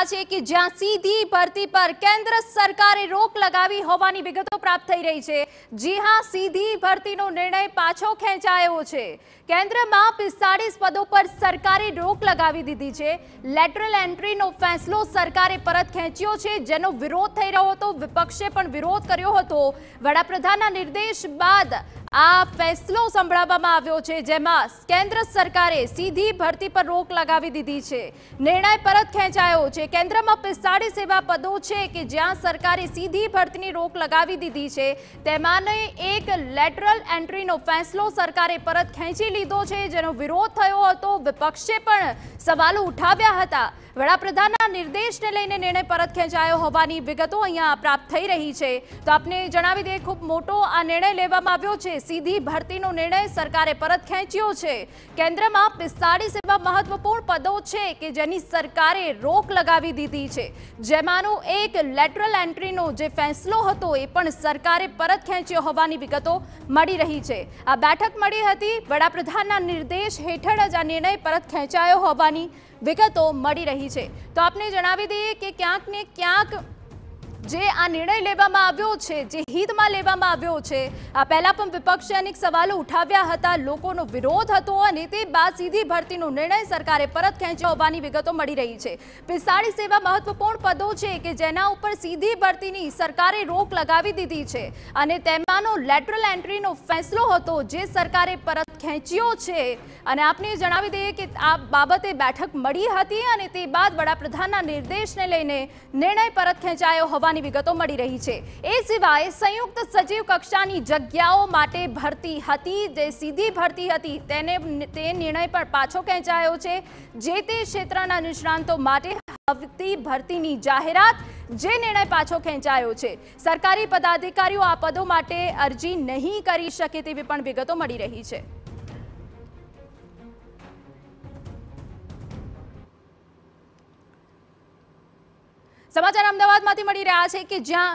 રહ્યા છે કે જ્યાં સીધી ભરતી પર કેન્દ્ર સરકારે રોક લગાવી હોવાની વિગતો પ્રાપ્ત થઈ રહી છે. જી હા, સીધી ભરતીનો નિર્ણય પાછો ખેંચાયો છે. કેન્દ્રમાં પિસ્તાળીસ પદો પર સરકારે રોક લગાવી દીધી છે. લેટરલ એન્ટ્રીનો ફેંસલો સરકારે પરત ખેંચ્યો છે, જેનો વિરોધ થઈ રહ્યો હતો, વિપક્ષે પણ વિરોધ કર્યો હતો. વડાપ્રધાનના નિર્દેશ બાદ આ ફેસલો સંભળાવવામાં આવ્યો છે, જેમાં કેન્દ્ર સરકારે સીધી ભરતી પર રોક લગાવી દીધી છે. નિર્ણય પરત ખેંચાયો છે. કેન્દ્રમાં પિસ્તાળીસ એવા પદો છે કે જ્યાં સરકારે સીધી ભરતીની રોક લગાવી દીધી છે, તેમાંની એક લેટરલ એન્ટ્રીનો ફેસલો સરકારે પરત ખેંચી લીધો છે. જેનો વિરોધ થયો હતો, વિપક્ષે પણ સવાલો ઉઠાવ્યા હતા. વડાપ્રધાનના નિર્દેશને લઈને નિર્ણય પરત ખેંચાયો હોવાની વિગતો અહીંયા પ્રાપ્ત થઈ રહી છે. તો આપને જણાવી દઈએ, ખૂબ મોટો આ નિર્ણય લેવામાં આવ્યો છે. સીધી ભરતીનો નિર્ણય સરકારે પરત ખેંચ્યો છે. કેન્દ્રમાં પિસ્તાળીસ એવા મહત્વપૂર્ણ પદો છે કે જેની સરકારે રોક લગાવી દીધી છે. જેમાંનો એક લેટરલ એન્ટ્રીનો જે ફેંસલો હતો એ પણ સરકારે પરત ખેંચ્યો હોવાની વિગતો મળી રહી છે. આ બેઠક મળી હતી. વડાપ્રધાનના નિર્દેશ હેઠળ જ આ નિર્ણય પરત ખેંચાયો હોવાની વિગતો મળી રહી છે. તો આપને જણાવી દઈએ કે ક્યાંક ને ક્યાંક જે આ નિર્ણય લેવામાં આવ્યો છે, જે હિતમાં લેવામાં આવ્યો છે, આ પહેલા પણ વિપક્ષે અનેક સવાલો ઉઠાવ્યા હતા. લોકોનો વિરોધ હતો અને તે બાદ સીધી ભરતીનો નિર્ણય સરકારે પરત ખેંચ્યો હોવાની વિગતો મળી રહી છે. પિસ્તાળીસ એવા મહત્વપૂર્ણ પદો છે કે જેના ઉપર સીધી ભરતીની સરકારે રોક લગાવી દીધી છે અને તેમાંનો લેટરલ એન્ટ્રીનો ફેસલો હતો જે સરકારે પરત ખેંચ્યો છે. અને આપને જણાવી દઈએ કે આ બાબતે બેઠક મળી હતી અને તે બાદ વડાપ્રધાનના નિર્દેશને લઈને નિર્ણય પરત ખેંચાયો હોવાની વિગતો મળી રહી છે. એ સિવાય સંયુક્ત સચિવ કક્ષાની જગ્યાઓ માટે ભરતી હતી, જે સીધી ભરતી હતી, તેને તે નિર્ણય પર પાછો ખેંચાયો છે. જે તે ક્ષેત્રના નિષ્ણાંતો માટે આવતી ભરતીની જાહેરાત, જે નિર્ણય પાછો ખેંચાયો છે. સરકારી પદાધિકારીઓ આ પદો માટે અરજી નહીં કરી શકે તેવી પણ વિગતો મળી રહી છે. સમાચાર અમદાવાદમાંથી મળી રહ્યા છે કે જ્યાં